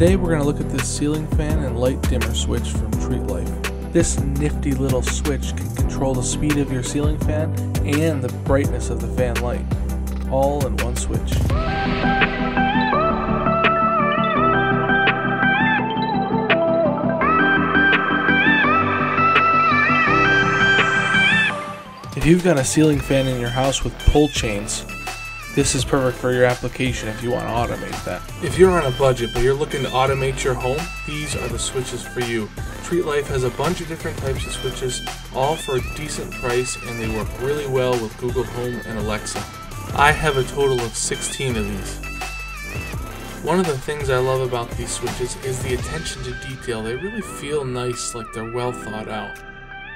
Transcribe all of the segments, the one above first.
Today we're going to look at this ceiling fan and light dimmer switch from TreatLife. This nifty little switch can control the speed of your ceiling fan and the brightness of the fan light, all in one switch. If you've got a ceiling fan in your house with pull chains, this is perfect for your application if you want to automate that. If you're on a budget but you're looking to automate your home, these are the switches for you. TreatLife has a bunch of different types of switches, all for a decent price, and they work really well with Google Home and Alexa. I have a total of 16 of these. One of the things I love about these switches is the attention to detail. They really feel nice, like they're well thought out.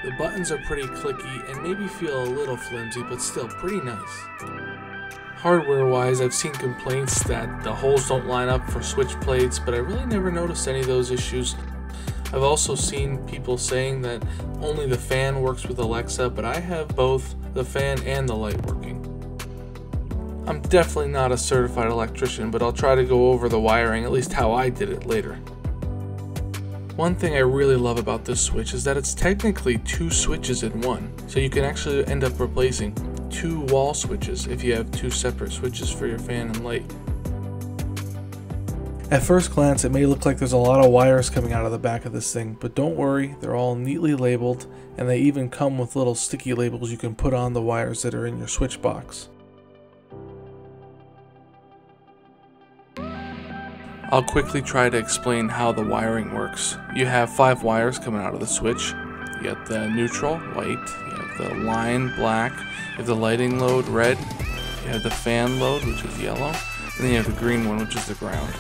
The buttons are pretty clicky and maybe feel a little flimsy, but still pretty nice. Hardware wise, I've seen complaints that the holes don't line up for switch plates, but I really never noticed any of those issues. I've also seen people saying that only the fan works with Alexa, but I have both the fan and the light working. I'm definitely not a certified electrician, but I'll try to go over the wiring, at least how I did it later. One thing I really love about this switch is that it's technically two switches in one, so you can actually end up replacing two wall switches if you have two separate switches for your fan and light. At first glance, it may look like there's a lot of wires coming out of the back of this thing, but don't worry, they're all neatly labeled, and they even come with little sticky labels you can put on the wires that are in your switch box. I'll quickly try to explain how the wiring works. You have five wires coming out of the switch. You have the neutral, white, you have the line, black, you have the lighting load, red, you have the fan load, which is yellow, and then you have the green one, which is the ground.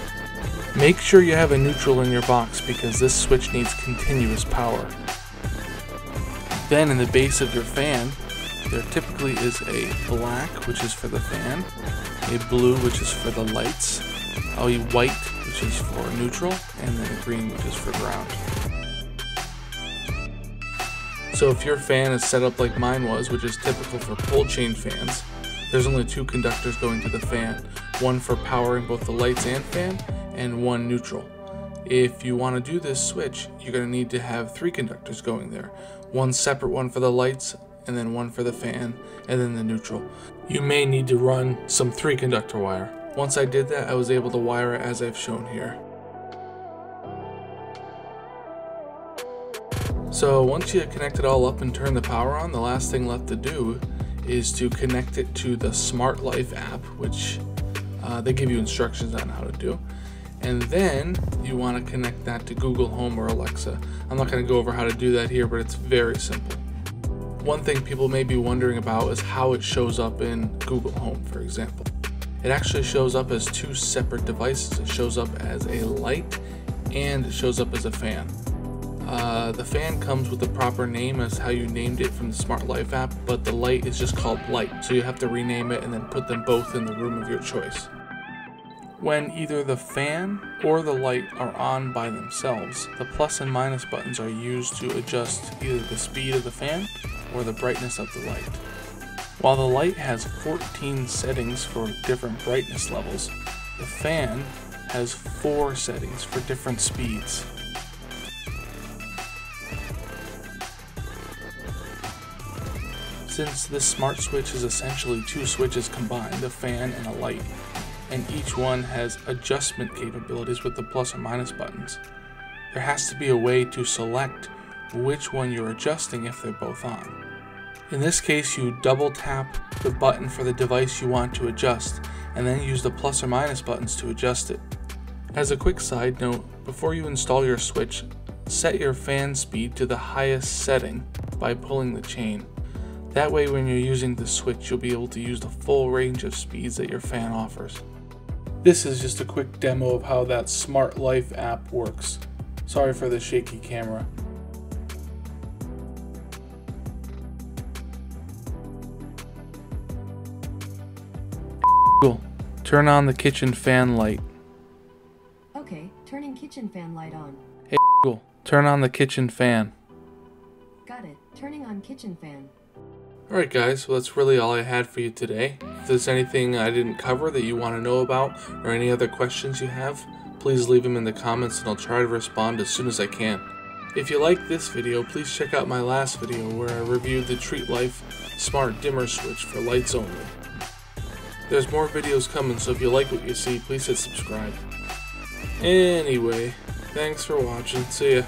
Make sure you have a neutral in your box because this switch needs continuous power. Then in the base of your fan, there typically is a black, which is for the fan, a blue, which is for the lights, a white, which is for neutral, and then a green, which is for ground. So if your fan is set up like mine was, which is typical for pull chain fans, there's only two conductors going to the fan, one for powering both the lights and fan, and one neutral. If you want to do this switch, you're going to need to have three conductors going there. One separate one for the lights, and then one for the fan, and then the neutral. You may need to run some three conductor wire. Once I did that, I was able to wire it as I've shown here. So once you connect it all up and turn the power on, the last thing left to do is to connect it to the Smart Life app, which uh, they give you instructions on how to do. And then you want to connect that to Google Home or Alexa. I'm not going to go over how to do that here, but it's very simple. One thing people may be wondering about is how it shows up in Google Home, for example it actually shows up as two separate devices. It shows up as a light and it shows up as a fan. Uh, the fan comes with the proper name as how you named it from the Smart Life app, but the light is just called light, so you have to rename it and then put them both in the room of your choice. When either the fan or the light are on by themselves, the plus and minus buttons are used to adjust either the speed of the fan or the brightness of the light. While the light has 14 settings for different brightness levels, the fan has 4 settings for different speeds. Since this smart switch is essentially two switches combined, a fan and a light, and each one has adjustment capabilities with the plus or minus buttons, there has to be a way to select which one you're adjusting if they're both on. In this case, you double tap the button for the device you want to adjust, and then use the plus or minus buttons to adjust it. As a quick side note, before you install your switch, set your fan speed to the highest setting by pulling the chain. That way when you're using the switch, you'll be able to use the full range of speeds that your fan offers. This is just a quick demo of how that Smart Life app works. Sorry for the shaky camera. Google, turn on the kitchen fan light. Okay, turning kitchen fan light on. Hey Google, turn on the kitchen fan. Got it, turning on kitchen fan. Alright guys, well that's really all I had for you today. If there's anything I didn't cover that you want to know about or any other questions you have, please leave them in the comments and I'll try to respond as soon as I can. If you like this video, please check out my last video where I reviewed the TreatLife Smart Dimmer Switch for lights only. There's more videos coming, so if you like what you see, please hit subscribe. Anyway, thanks for watching. See ya.